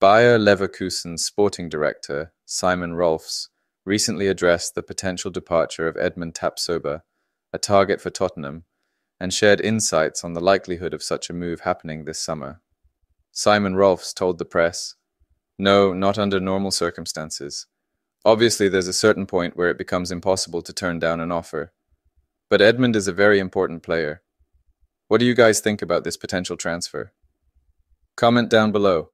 Bayer Leverkusen's sporting director, Simon Rolfes, recently addressed the potential departure of Edmond Tapsoba, a target for Tottenham, and shared insights on the likelihood of such a move happening this summer. Simon Rolfes told the press, No, not under normal circumstances. Obviously, there's a certain point where it becomes impossible to turn down an offer. But Edmond is a very important player. What do you guys think about this potential transfer? Comment down below.